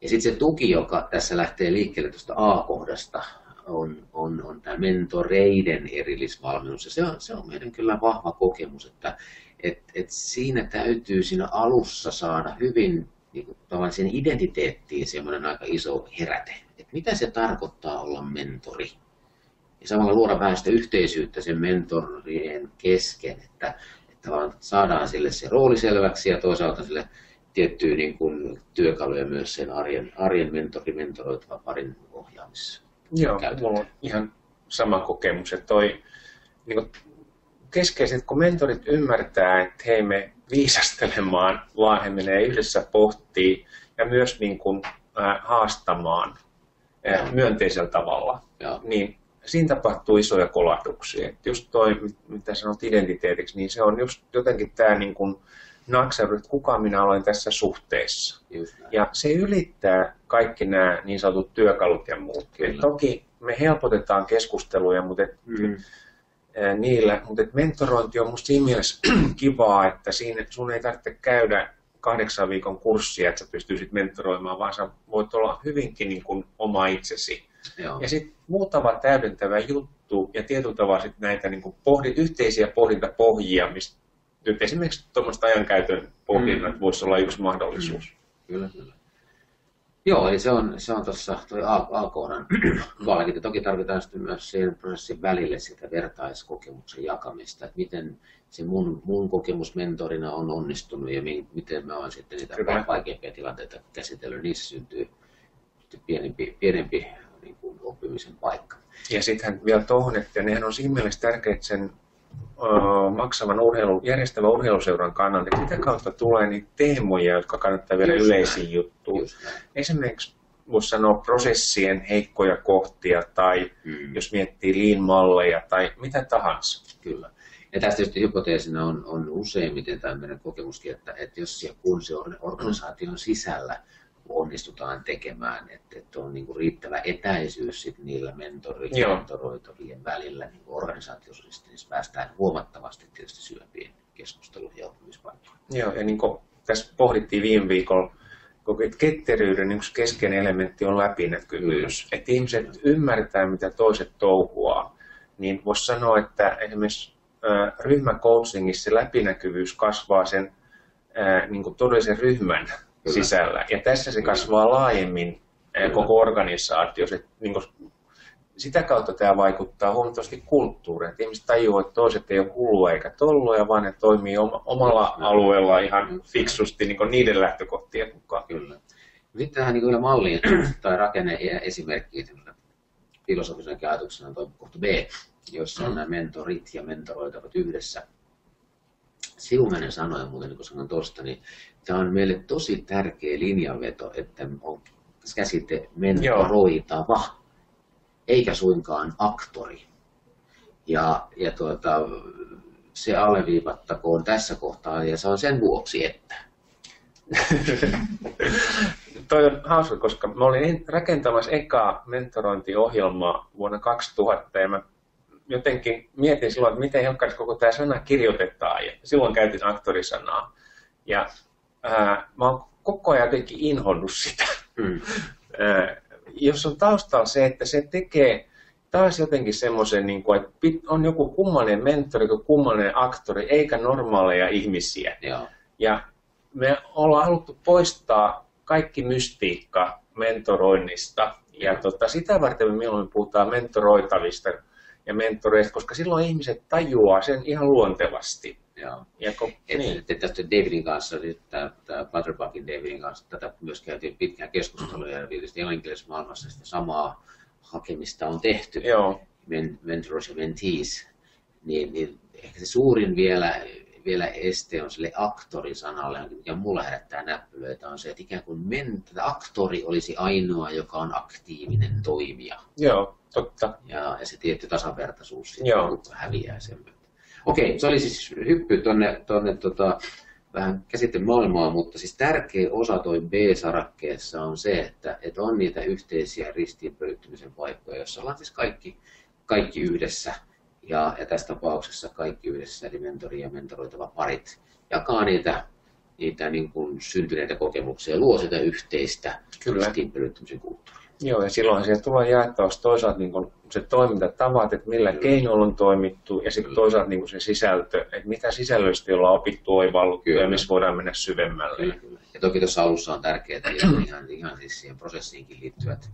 Ja sitten se tuki, joka tässä lähtee liikkeelle tuosta A-kohdasta, on, on, on tämä mentoreiden erillisvalmennus. Ja se on, se on meidän kyllä vahva kokemus, että et, et siinä täytyy siinä alussa saada hyvin niin kuin, tavallaan siihen identiteettiin semmoinen aika iso heräte. Että mitä se tarkoittaa olla mentori? Ja samalla luoda vähän sitä yhteisyyttä sen mentorien kesken, että, että tavallaan saadaan sille se rooli selväksi ja toisaalta sille tiettyä niin kuin, työkaluja myös sen arjen, arjen mentori, mentoroitava parin ohjaamisessa. Joo, käytetään. mulla on ihan sama kokemus, että toi niin kuin keskeiset, kun mentorit ymmärtää, että hei me viisastelemaan, vaan he menee yhdessä pohtii ja myös niin kuin, äh, haastamaan äh, Joo. myönteisellä tavalla, Ja, niin siinä tapahtuu isoja kolahduksia. Et just toi, mit- mitä sanot identiteetiksi, niin se on just jotenkin tämä niin kuin naksaudut, että kuka minä olen tässä suhteessa. just. Ja se ylittää kaikki nämä niin sanotut työkalut ja muut. Et toki me helpotetaan keskusteluja mutta et, Mm. niillä, mutta et mentorointi on musta siinä mielessä kivaa, että siinä sun ei tarvitse käydä kahdeksan viikon kurssia, että sä pystyisit mentoroimaan, vaan sä voit olla hyvinkin niin kuin oma itsesi. Joo. Ja sitten muutama täydentävä juttu ja tietyllä tavalla sit näitä niin kuin yhteisiä pohdintapohjia, mistä nyt esimerkiksi tuommoista ajankäytön pohdinnat Mm. voisi olla yksi mahdollisuus. Kyllä, kyllä. Joo, eli se on, se on tuossa tuo A- A-kohdan valkinta. Toki tarvitaan sitten myös siihen prosessin välille sitä vertaiskokemuksen jakamista, että miten se mun, mun kokemus mentorina on onnistunut ja mi, miten mä oon sitten niitä vaikeampia tilanteita käsitellyt. Niissä syntyy pienempi, pienempi niin kuin oppimisen paikka. Ja sitten vielä tuohon, että nehän on siinä mielessä tärkeät sen maksavan urheilu, järjestävän urheiluseuran kannalta, että sitä kautta tulee niitä teemoja, jotka kannattaa vielä yleisiin juttuun. Esimerkiksi voisi sanoa prosessien heikkoja kohtia tai Mm. jos miettii lean-malleja tai mitä tahansa. Kyllä. Ja tästä tietysti hypoteesina on, on useimmiten tämmöinen kokemuskin, että, että jos ja kun se on organisaation sisällä onnistutaan tekemään, että, että on niin kuin riittävä etäisyys sit niillä mentori, Joo. mentoroitavien välillä niin kuin organisaatiossa, niin päästään huomattavasti tietysti syöpiin keskusteluihin ja oppimispaikkoihin. Joo, ja niin kuin tässä pohdittiin viime viikolla, että ketteryyden yksi keskeinen elementti on läpinäkyvyys. Että ihmiset ymmärtää, mitä toiset touhuaa. Niin voisi sanoa, että esimerkiksi ryhmäcoachingissa läpinäkyvyys kasvaa sen niin kuin todellisen ryhmän Kyllä. sisällä. Ja tässä se kasvaa laajemmin Kyllä. koko organisaatiossa. Että niin kuin sitä kautta tämä vaikuttaa huomattavasti kulttuuriin. Että ihmiset tajuaa, että toiset ei ole hullua eikä tolloja, vaan ne toimii omalla alueella ihan fiksusti niin niiden lähtökohtien mukaan. Kyllä. Sitten tähän niin malliin tai rakenne esimerkkiin filosofisen ajatuksena on kohta B, jossa on mm. nämä mentorit ja mentoroitavat yhdessä. Siumänen sanoi muuten, niin kun sanon tuosta, niin tämä on meille tosi tärkeä linjanveto, että on käsite mentoroitava, Joo. eikä suinkaan aktori. Ja, ja tuota, se alleviivattakoon tässä kohtaa, ja se on sen vuoksi, että. Toi on hauska, koska mä olin rakentamassa ekaa mentorointiohjelmaa vuonna 2000, ja mä jotenkin mietin silloin, että miten helkkarissa koko tämä sana kirjoitetaan, ja silloin käytin aktorisanaa. Ja ää, mä oon koko ajan jotenkin inhonnut sitä. Mm. ää, jos on taustalla se, että se tekee taas jotenkin semmoisen, niin kuin, että on joku kummallinen mentori, joku kummallinen aktori, eikä normaaleja ihmisiä. Joo. Ja me ollaan haluttu poistaa kaikki mystiikka mentoroinnista. Ja tota, sitä varten me milloin puhutaan mentoroitavista ja mentoreista, koska silloin ihmiset tajuaa sen ihan luontevasti. Joo. Ja kun, et, niin. tästä Davidin kanssa, tämä, Davidin kanssa, tätä myös käytiin pitkään keskustelua ja tietysti englanninkielisessä maailmassa sitä samaa hakemista on tehty, Joo. Men, mentors ja mentees, niin, niin ehkä se suurin vielä, vielä este on sille aktorisanalle, mikä mulla herättää näppylöitä, on se, että ikään kuin men, aktori olisi ainoa, joka on aktiivinen toimija. Joo, totta. Ja, ja se tietty tasavertaisuus Joo. häviää sen. Okei, se oli siis hyppy tuonne, tonne, tota, vähän käsitemaailmaa, mutta siis tärkeä osa toi B-sarakkeessa on se, että, että on niitä yhteisiä ristiinpölyttymisen paikkoja, joissa ollaan siis kaikki, kaikki yhdessä. Ja, ja tässä tapauksessa kaikki yhdessä, eli mentori ja mentoroitava parit, jakaa niitä, niitä niin kuin syntyneitä kokemuksia, luo sitä yhteistä ristiinpölyttymisen kulttuuria. Joo, ja silloin sieltä tulee jaettavaksi toisaalta niin kuin se toimintatavat, että millä Kyllä. keinoilla on toimittu, ja sitten toisaalta niin kuin se sisältö, että mitä sisällöllisesti ollaan opittu oivalluttu ja missä voidaan mennä syvemmälle. Kyllä. Ja toki tuossa alussa on tärkeää ihan, ihan, ihan siis siihen prosessiinkin liittyvät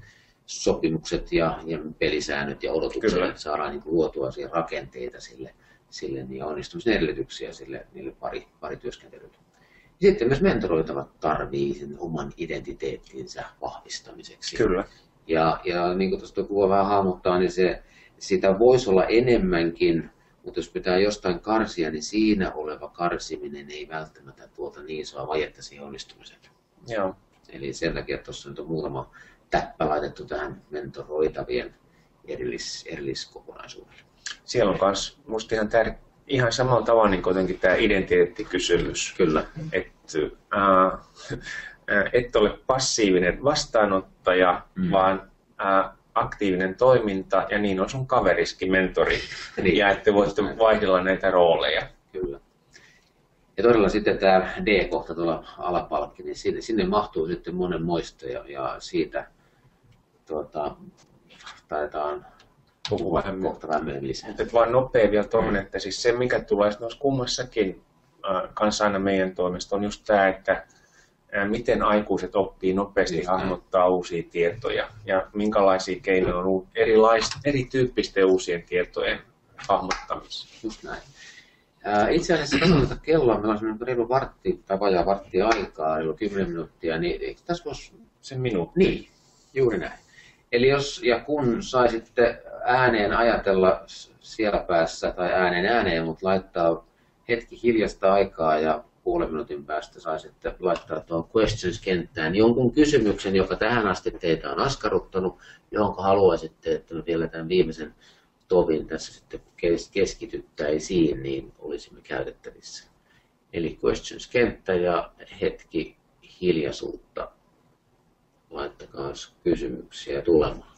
sopimukset ja, ja pelisäännöt ja odotukset, kyllä. että saadaan niin luotua siihen rakenteita sille, sille niin onnistumisen edellytyksiä sille, niille pari, pari työskentelylle. Sitten myös mentoroitavat tarvii sen oman identiteettinsä vahvistamiseksi. Kyllä. Ja, ja niin kuin tuosta voi vähän hahmottaa, niin se, sitä voisi olla enemmänkin, mutta jos pitää jostain karsia, niin siinä oleva karsiminen ei välttämättä tuota niin isoa vajetta siihen onnistumiseen. Joo. Eli sen takia tuossa nyt on muutama täppä laitettu tähän mentoroitavien erillis, erilliskokonaisuudelle. Siellä on myös musta ihan tärkeää ihan samalla tavalla niin kuitenkin tämä identiteettikysymys. Kyllä. Että äh, et ole passiivinen vastaanottaja, mm. vaan äh, aktiivinen toiminta ja niin on sun kaveriskin mentori. Niin. Ja että voitte vaihdella näitä rooleja. Kyllä. Ja todella sitten tämä D-kohta tuolla alapalkki, niin sinne, sinne mahtuu sitten monen muista ja, ja siitä tuota, taitaan puhua vähän, kohta vähän myöhemmin lisää. Että vaan nopea vielä tuohon, että siis se mikä tulee noissa kummassakin äh, kanssa aina meidän toimesta on just tämä, että äh, miten aikuiset oppii nopeasti just hahmottaa näin. uusia tietoja ja minkälaisia keinoja on erityyppisten uusien tietojen hahmottamisessa. Just näin. Itse asiassa katsotaan kelloa, meillä on semmoinen reilu vartti tai vajaa vartti aikaa, reilu 10 minuuttia, niin eikö tässä voisi... Sen minuutti. Niin, juuri näin. Eli jos ja kun saisitte ääneen ajatella siellä päässä tai ääneen ääneen, mutta laittaa hetki hiljasta aikaa ja puolen minuutin päästä saisitte laittaa tuon questions-kenttään jonkun kysymyksen, joka tähän asti teitä on askarruttanut, johon haluaisitte, että me vielä tämän viimeisen tovin tässä sitten keskityttäisiin, niin olisimme käytettävissä. Eli questions-kenttä ja hetki hiljaisuutta laittakaa kysymyksiä tulemaan.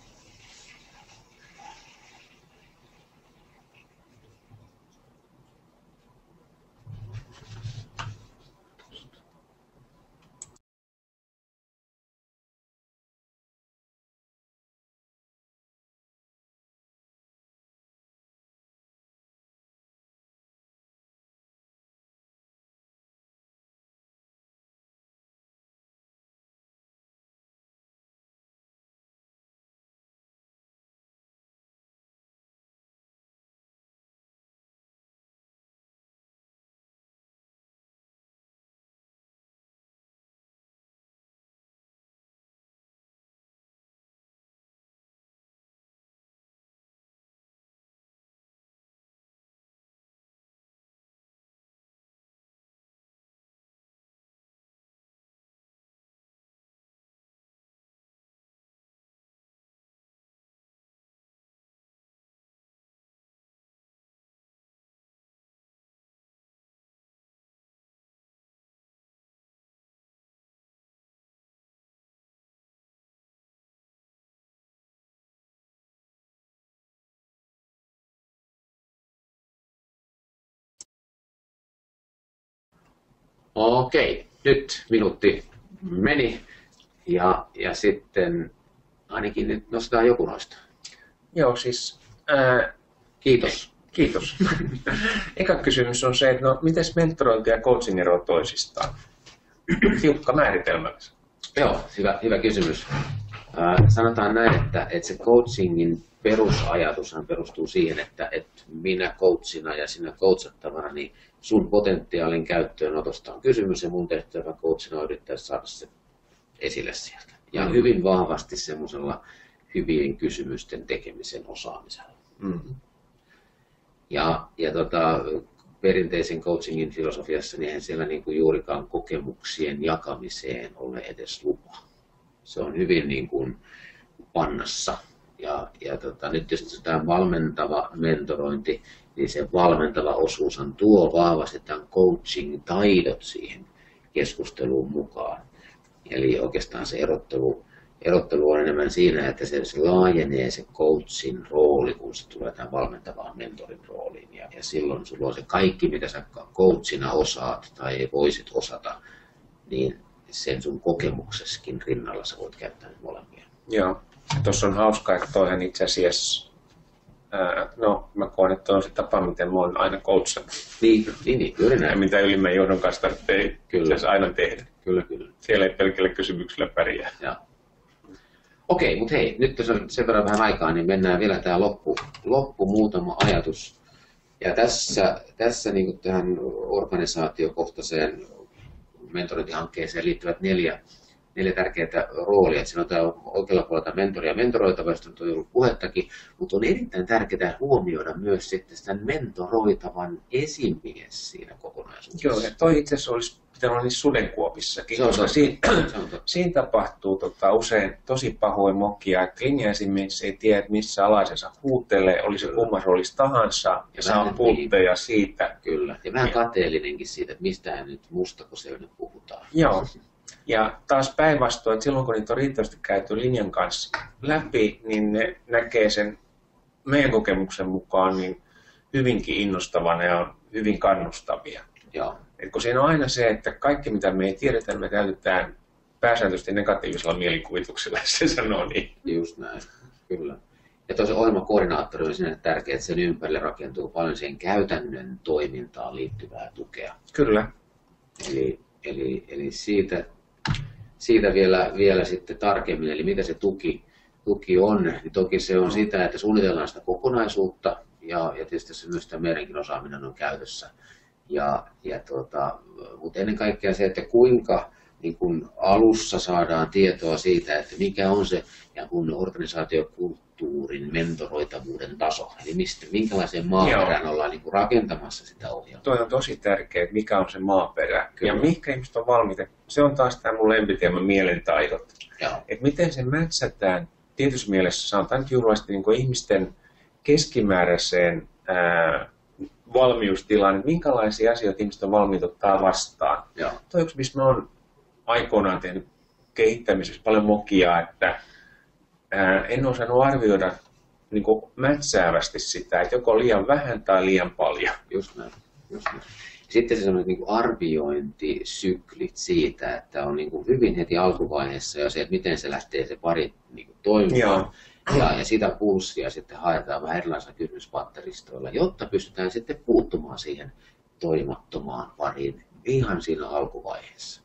Okei, nyt minuutti meni ja, ja sitten ainakin nyt nostetaan joku noista. Joo, siis ää, Kiitos. kiitos. Eka kysymys on se, että no, miten mentorointi ja coaching eroavat toisistaan? Tiukka määritelmä. Joo, hyvä, hyvä kysymys. Äh, sanotaan näin, että, että se coachingin perusajatushan perustuu siihen, että, että minä coachina ja sinä coachattavana, niin sun potentiaalin käyttöönotosta on kysymys ja mun tehtävä coachina on yrittää saada se esille sieltä. Ja Mm. hyvin vahvasti semmoisella hyvien kysymysten tekemisen osaamisella. Mm. Ja, ja tota, perinteisen coachingin filosofiassa niin eihän siellä niin kuin juurikaan kokemuksien jakamiseen ole edes lupa. Se on hyvin niin kuin pannassa. Ja, ja tota, nyt jos tämä valmentava mentorointi, niin se valmentava osuushan tuo vahvasti tämän coaching-taidot siihen keskusteluun mukaan. Eli oikeastaan se erottelu, erottelu on enemmän siinä, että se, se laajenee se coachin rooli, kun se tulee tämän valmentavaan mentorin rooliin. Ja, ja silloin sulla on se kaikki, mitä sä coachina osaat tai voisit osata, niin sen sun kokemuksessakin rinnalla sä voit käyttää molempia. Joo. Tuossa on hauska, että toihan itse asiassa, ää, no mä koen, että on se tapa, miten mä oon aina coachannut. Niin, niin, niin juuri Ja näin. mitä ylimmän johdon kanssa tarvitsee itse Kyllä. aina tehdä. Kyllä, kyllä. Siellä ei pelkillä kysymyksillä pärjää. Ja. Okei, mutta hei, nyt jos on sen verran vähän aikaa, niin mennään vielä tähän loppu, loppu muutama ajatus. Ja tässä, tässä niin tähän organisaatiokohtaiseen mentorointihankkeeseen liittyvät neljä, neljä tärkeää roolia. Siinä on tämä oikealla puolella mentori ja mentoroitava, josta nyt on ollut puhettakin, mutta on erittäin tärkeää huomioida myös sitten sitä mentoroitavan esimies siinä kokonaisuudessa. Joo, ja toi itse asiassa olisi pitänyt olla niissä sudenkuopissakin, Se on koska siinä, Se on totta. siinä tapahtuu tota, usein tosi pahoin mokia, että linjaesimies ei tiedä, missä alaisensa huutelee, oli se kummassa roolissa tahansa, ja, saa vähän pultteja siitä. Kyllä. Ja vähän kateellinenkin siitä, että mistä nyt musta, kun se nyt puhutaan. Joo. Ja taas päinvastoin, että silloin kun niitä on riittävästi käyty linjan kanssa läpi, niin ne näkee sen meidän kokemuksen mukaan niin hyvinkin innostavana ja hyvin kannustavia. Joo. Et kun siinä on aina se, että kaikki mitä me ei tiedetä, me täytetään pääsääntöisesti negatiivisella mielikuvituksella, se sanoo niin. Just näin, kyllä. Ja tosi ohjelmakoordinaattori on sinne tärkeää, että sen ympärille rakentuu paljon siihen käytännön toimintaan liittyvää tukea. Kyllä. Eli, eli, eli siitä, siitä vielä, vielä sitten tarkemmin, eli mitä se tuki, tuki on, niin toki se on sitä, että suunnitellaan sitä kokonaisuutta, ja, ja tietysti se myös tämä meidänkin osaaminen on käytössä. Ja, ja tuota, mutta ennen kaikkea se, että kuinka niin kun alussa saadaan tietoa siitä, että mikä on se ja kun organisaatiokulttuurin mentoroitavuuden taso, eli mistä, minkälaiseen maaperään ollaan niin kun rakentamassa sitä ohjelmaa. Toi on tosi tärkeää, että mikä on se maaperä Kyllä. ja mihinkä ihmiset on valmiita. Se on taas tämä mun lempiteema mielentaidot. Joo, että miten se mätsätään tietyssä mielessä, sanotaan nyt niin ihmisten keskimääräiseen ää, valmiustilaan, että minkälaisia asioita ihmiset on valmiita ottaa vastaan. joo, Toi yksi, missä mä oon aikoinaan tehnyt kehittämisessä paljon mokia, että ää, en osannut arvioida niin kuin mätsäävästi sitä, että joko liian vähän tai liian paljon. just näin. Just näin. Sitten se semmoiset niin arviointisyklit siitä, että on niin kuin hyvin heti alkuvaiheessa ja se, että miten se lähtee se pari niin kuin toimimaan. Joo. Ja, ja sitä pulssia sitten haetaan vähän erilaisilla kysymyspatteristoilla, jotta pystytään sitten puuttumaan siihen toimattomaan pariin ihan siinä alkuvaiheessa.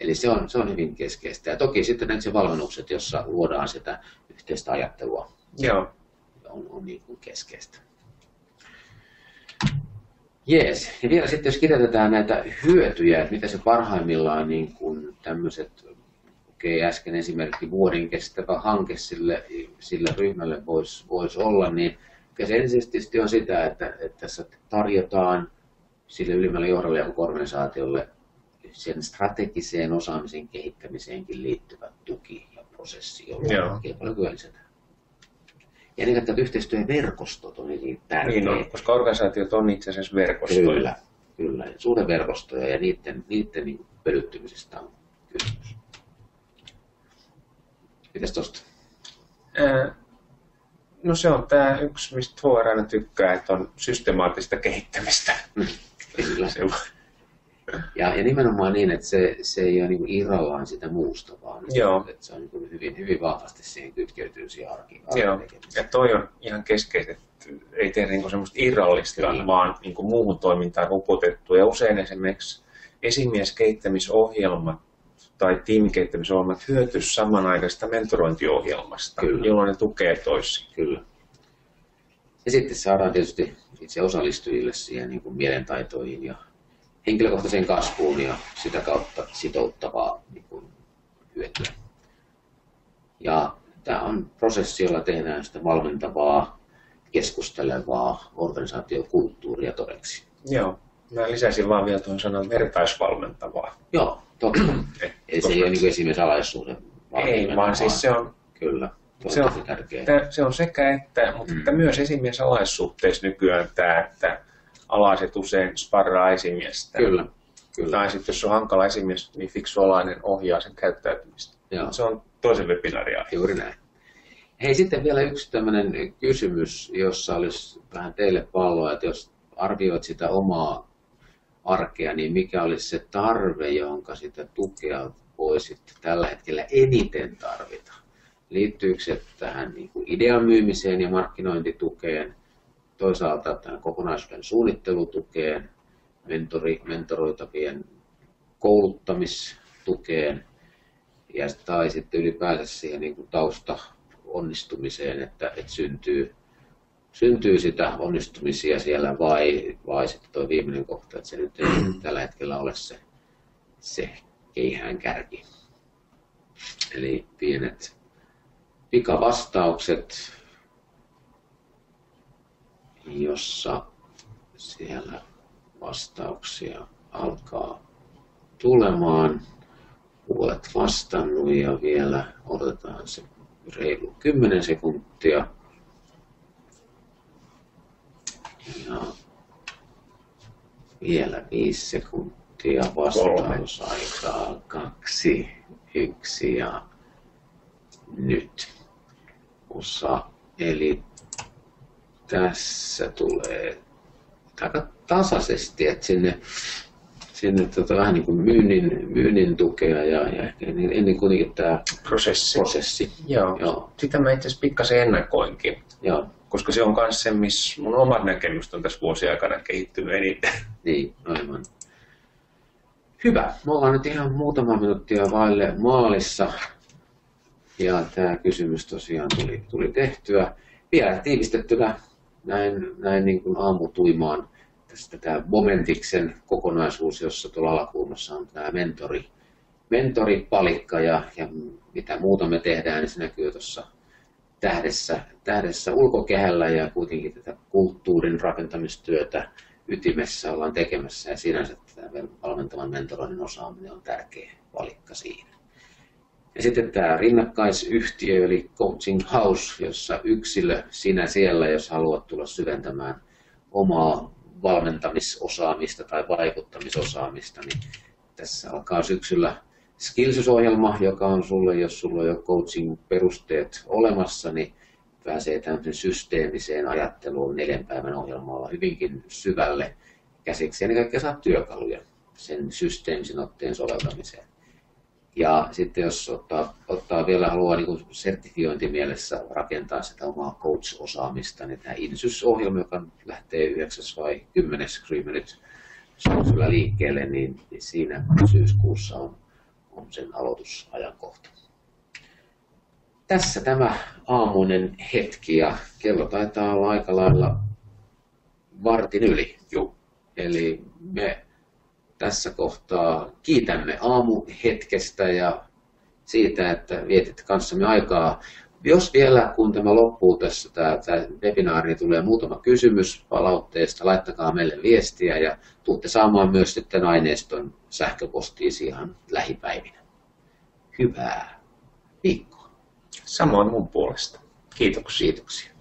Eli se on, se on hyvin keskeistä. Ja toki sitten näitä valmennukset, jossa luodaan sitä yhteistä ajattelua, Joo. on, on niin kuin keskeistä. Jees. Ja vielä sitten, jos kiteytetään näitä hyötyjä, että mitä se parhaimmillaan niin kuin tämmöiset, okei äsken esimerkki vuoden kestävä hanke sille, sille ryhmälle voisi vois olla, niin se ensisijaisesti on sitä, että, että tässä tarjotaan sille ylimmälle johdolle ja organisaatiolle sen strategiseen osaamisen kehittämiseenkin liittyvä tuki ja prosessi, jolla Joo. kilpailukykyä lisätään. Ja ennen kaikkea että yhteistyöverkostot on hyvin tärkeitä. Niin on, koska organisaatiot on itse asiassa verkostoja. Kyllä, kyllä. Suuren verkostoja ja niiden, niiden niin pölyttymisestä on kysymys. Mitäs tosta? Ää, No se on tämä yksi, mistä HR aina tykkää, että on systemaattista kehittämistä. Kyllä. Se on- Ja, ja nimenomaan niin, että se, se ei ole niin irrallaan sitä muusta, vaan Joo. että se on niin hyvin, hyvin vahvasti siihen kytkeytyy siihen arki, Joo. Ja toi on ihan keskeistä, että ei tehdä niin semmoista irrallista, Kyllä. vaan niin muuhun toimintaan upotettu. Ja usein esimerkiksi esimieskehittämisohjelmat tai tiimikehittämisohjelmat hyötyy samanaikaisesta mentorointiohjelmasta, Kyllä. jolloin ne tukee toisiaan. Kyllä. Ja sitten saadaan tietysti itse osallistujille siihen niin kuin mielentaitoihin ja henkilökohtaiseen kasvuun ja sitä kautta sitouttavaa niin kuin, hyötyä. Ja tämä on prosessi, jolla tehdään sitä valmentavaa, keskustelevaa organisaatiokulttuuria todeksi. Joo. Mä lisäisin vaan vielä tuon sanan vertaisvalmentavaa. Joo, totta. Ei se ei ole niin esimerkiksi alaisuuden Ei, vaan siis se on... Kyllä. Se on, se on sekä että, mutta mm. että myös esimies alaissuhteessa nykyään tämä, että alaiset usein sparraa esimiestä. Kyllä. Kyllä. Tai sitten jos on hankala esimies, niin fiksu alainen ohjaa sen käyttäytymistä. Joo. Se on toisen webinaaria. Juuri näin. Hei, sitten vielä yksi tämmöinen kysymys, jossa olisi vähän teille palloa, että jos arvioit sitä omaa arkea, niin mikä olisi se tarve, jonka sitä tukea voisit tällä hetkellä eniten tarvita? Liittyykö se tähän niin kuin idean myymiseen ja markkinointitukeen, toisaalta tähän kokonaisuuden suunnittelutukeen, mentori, mentoroitavien kouluttamistukeen ja, tai sitten ylipäänsä siihen niin kuin tausta onnistumiseen, että, että syntyy, syntyy sitä onnistumisia siellä vai, vai sitten tuo viimeinen kohta, että se nyt ei tällä hetkellä ole se, se keihään kärki. Eli pienet pikavastaukset, jossa siellä vastauksia alkaa tulemaan. Olet vastannut ja vielä odotetaan se reilu 10 sekuntia. Ja vielä 5 sekuntia vastausaikaa. Kaksi, yksi ja nyt. Osa. Eli tässä tulee aika tasaisesti, että sinne, sinne tota, vähän niin kuin myynnin, myynnin tukea ja, ja ehkä ennen kuitenkin tämä prosessi. prosessi. Joo. Joo. Sitä mä itse asiassa pikkasen ennakoinkin. Joo. Koska se on myös se, missä mun omat näkemykset on tässä vuosien aikana kehittynyt eniten. Niin, aivan. Hyvä. Me ollaan nyt ihan muutama minuuttia vaille maalissa. Ja tämä kysymys tosiaan tuli, tuli tehtyä. Vielä tiivistettynä näin, näin niin kuin aamutuimaan tästä tämä Momentiksen kokonaisuus, jossa tuolla alakulmassa on tämä mentori, mentoripalikka ja, ja mitä muuta me tehdään, niin se näkyy tuossa tähdessä, tähdessä ulkokehällä ja kuitenkin tätä kulttuurin rakentamistyötä ytimessä ollaan tekemässä ja sinänsä tämä valmentavan mentoroinnin osaaminen on tärkeä valikka siinä. Ja sitten tämä rinnakkaisyhtiö, eli Coaching House, jossa yksilö, sinä siellä, jos haluat tulla syventämään omaa valmentamisosaamista tai vaikuttamisosaamista, niin tässä alkaa syksyllä Skillsys-ohjelma, joka on sulle, jos sulla on jo coaching-perusteet olemassa, niin pääsee tämmöisen systeemiseen ajatteluun neljän päivän ohjelmalla hyvinkin syvälle käsiksi. Ennen kaikkea saa työkaluja sen systeemisen otteen soveltamiseen. Ja sitten jos ottaa, ottaa vielä haluaa niin sertifiointimielessä rakentaa sitä omaa coach-osaamista, niin tämä Insys-ohjelma, joka lähtee 9. vai 10. nyt syksyllä liikkeelle, niin, niin siinä syyskuussa on, on sen aloitusajankohta. Tässä tämä aamuinen hetki ja kello taitaa olla aika lailla vartin yli. Juu. Eli me tässä kohtaa kiitämme aamuhetkestä ja siitä, että vietit kanssamme aikaa. Jos vielä, kun tämä loppuu tässä, tämä, tämä webinaari, tulee muutama kysymys palautteesta, laittakaa meille viestiä ja tuutte saamaan myös sitten aineiston sähköpostiin ihan lähipäivinä. Hyvää viikkoa. Samoin mun puolesta. Kiitoksia. Kiitoksia.